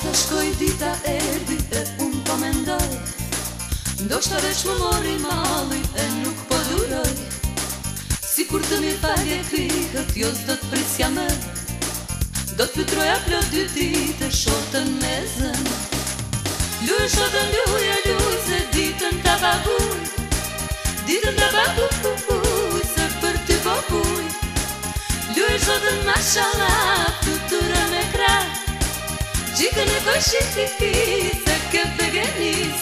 të shkoj dita erdi e unë po mendoj Ndo shta veç më mori mali e nuk po duroj Si kur të mi falje krikët, jos do të prisja me Do të pëtroja plët dy dite, shotën me zënë Luj, shotën, luj, e luj, se ditën të babuj Ditën të babuj, ku, se për ty po buj Luj, shotën, mashallah, Gjikë në bëshë të ti Se këtë të genis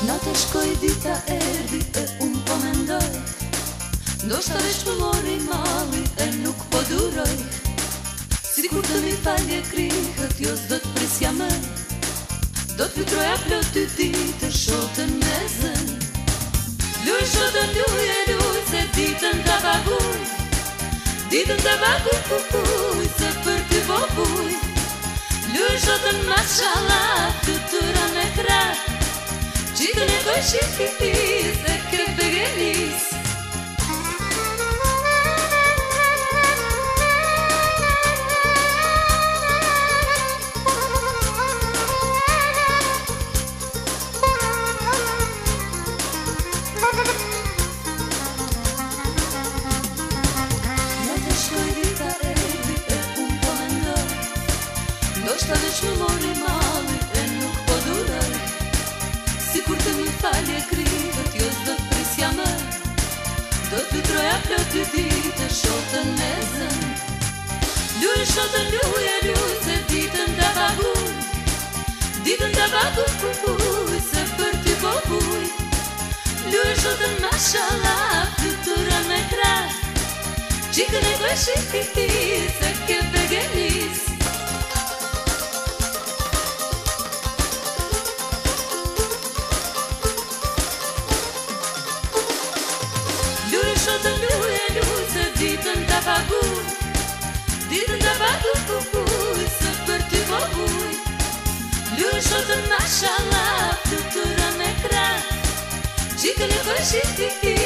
Në të shkoj dita erdi E unë po mendoj Ndo shtë mori mali E nuk po duroj Si kur të një falje kri, këtë jos do të prisja me Do të vytroja plët të ti të shotën me zën Luj shotën luj e se ditën të baguj Ditën të baguj, ku kuj, se për t'y vopuj Luj shotën ma shalat, të të tëra me krat Qitën e kojshit të ti, Ndoshta veç më mori mali e nuk po duraj Si kur të më falje dhe t'jo zdo të prisja më Do t'u troja plo t'u të shotën me zën Luj shotën luj e se ditën t'a baguj Ditën t'a baguj ku buj se për t'i po buj Luj shotën ma shala fytura me kras Qikën e bëshin t'i ti se ke hoje.